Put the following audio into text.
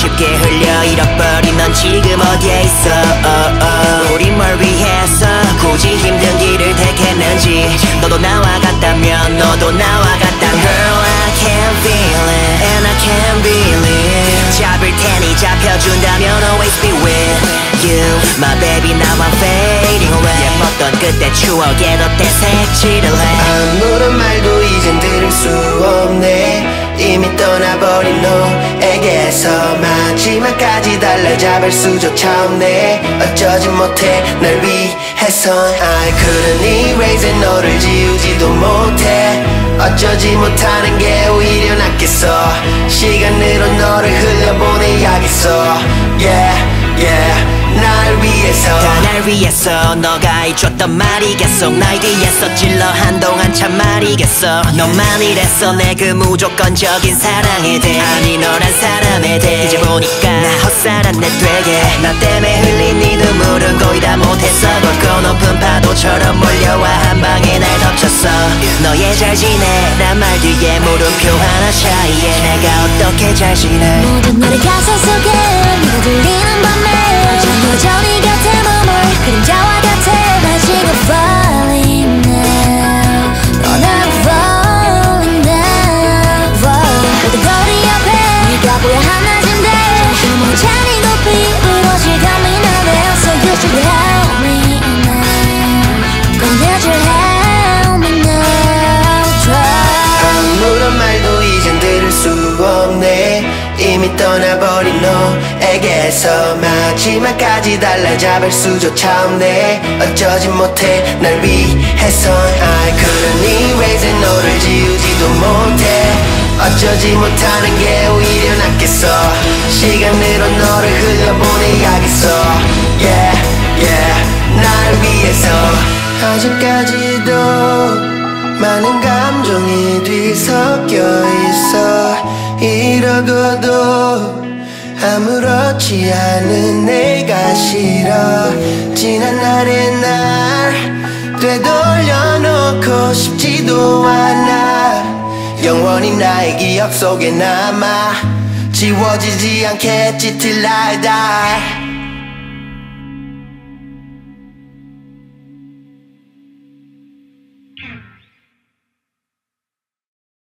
함께 흘려 잃어버린 넌 지금 어디에 있어? oh, oh. 우리 뭘 위해서 굳이 힘든 길을 택했는지. 너도 나와 같다면 너도 나와 같다. Girl I can feel it and I can believe 잡을 테니 잡혀준다면 always be with you. My baby now I'm fading away. 예뻤던 그때 추억에 덧대 색칠을 해. 아무런 말도 이젠 들을 수 없네. 이미 떠나버린 너 에게서 마지막까지 달래잡을 수조차 없네. 어쩌지 못해 널 위해선 I couldn't erase it 너를 지우지도 못해. 어쩌지 못하는 게 오히려 낫겠어. 시간으로 너를 위해서 너가 해줬던 말이 계속 날 뒤에서 찔러 한동안 참 말이겠어. 너만 이랬어 내 그 무조건적인 사랑에 대해. 아니 너란 사람에 대해. 이제 보니까 나 헛살았네 되게. 나 때문에 흘린 네 눈물은 거의 다 못했어 굵고 높은 파도처럼 몰려와 한 방에 날 덮쳤어. 너의 잘 지내. 란 말 뒤에 물음표 하나 차이에. 내가 어떻게 잘 지내. 모든 날의 이미 떠나버린 너에게서 마지막까지 달래잡을 수조차 없네. 어쩌지 못해 날 위해선 I couldn't 너를 지우지도 못해. 어쩌지 못하는 게 오히려 낫겠어. 시간으로 너를 흘려보내 아직까지도 많은 감정이 뒤섞여 있어. 이러고도 아무렇지 않은 내가 싫어. 지난 날의 날 되돌려 놓고 싶지도 않아. 영원히 나의 기억 속에 남아. 지워지지 않겠지 till I die